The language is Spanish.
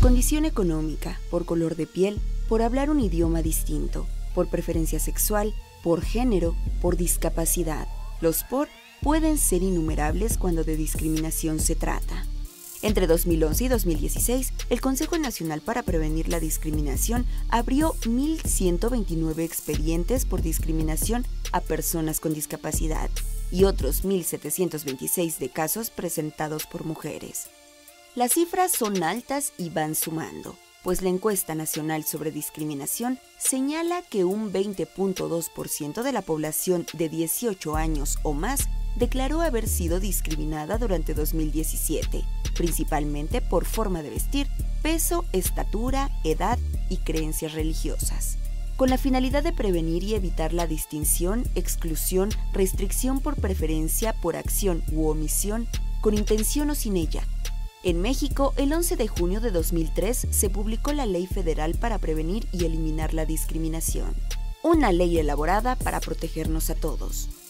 condición económica, por color de piel, por hablar un idioma distinto, por preferencia sexual, por género, por discapacidad. Los por pueden ser innumerables cuando de discriminación se trata. Entre 2011 y 2016, el Consejo Nacional para Prevenir la Discriminación abrió 1.129 expedientes por discriminación a personas con discapacidad y otros 1.726 de casos presentados por mujeres. Las cifras son altas y van sumando, pues la encuesta nacional sobre discriminación señala que un 20.2% de la población de 18 años o más declaró haber sido discriminada durante 2017, principalmente por forma de vestir, peso, estatura, edad y creencias religiosas. Con la finalidad de prevenir y evitar la distinción, exclusión, restricción por preferencia, por acción u omisión, con intención o sin ella. En México, el 11 de junio de 2003 se publicó la Ley Federal para Prevenir y Eliminar la Discriminación, una ley elaborada para protegernos a todos.